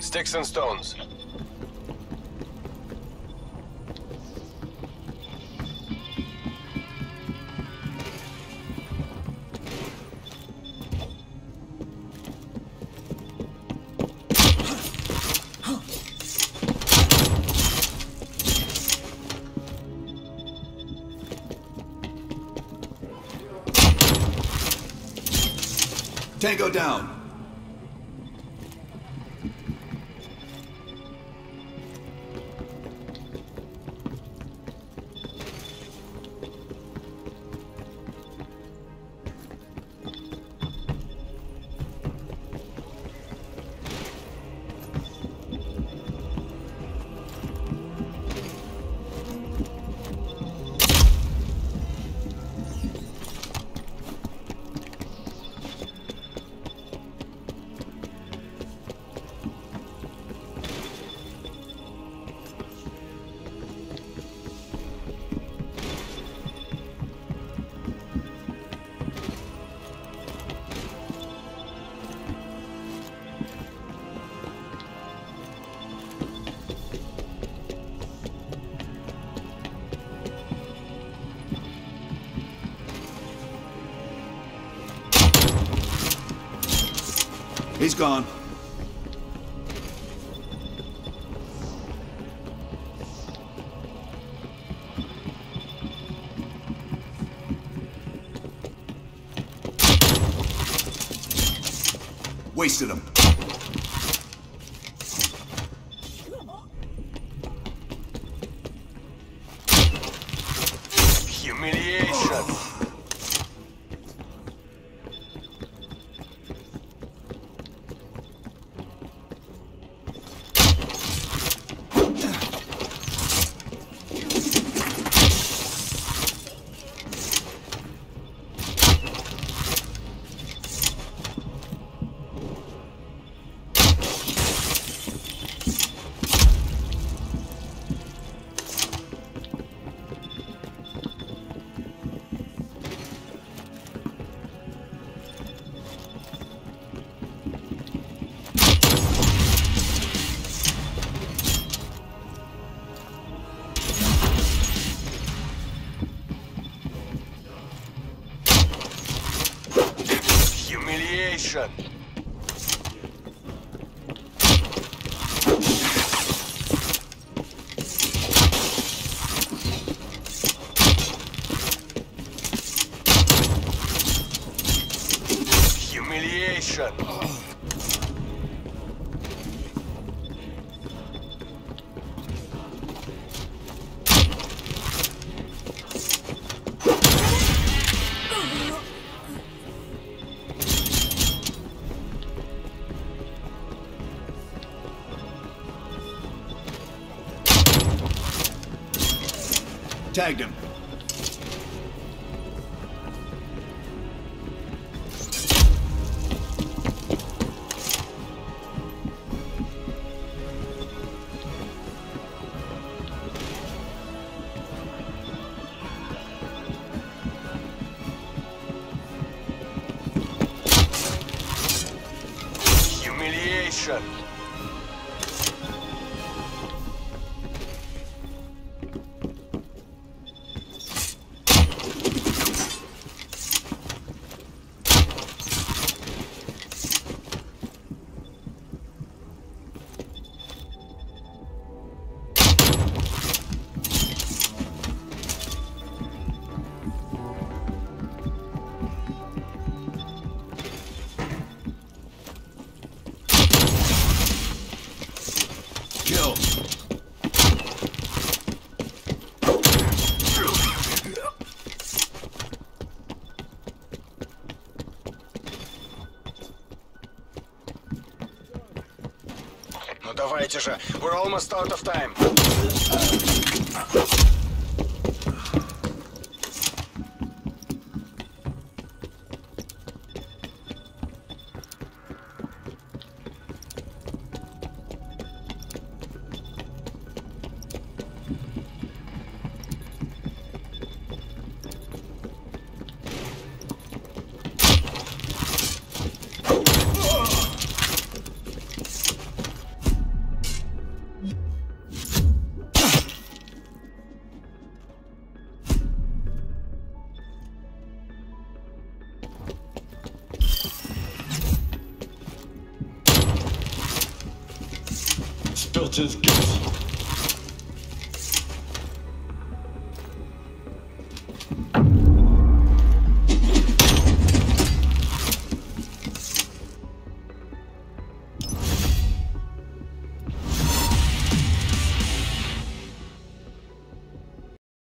Sticks and stones. Tango down. He's gone. Wasted him. Humiliation. Humiliation. Humiliation. Tagged him. Humiliation. Kill. Ну давайте же. We're almost out of time. Built his guts.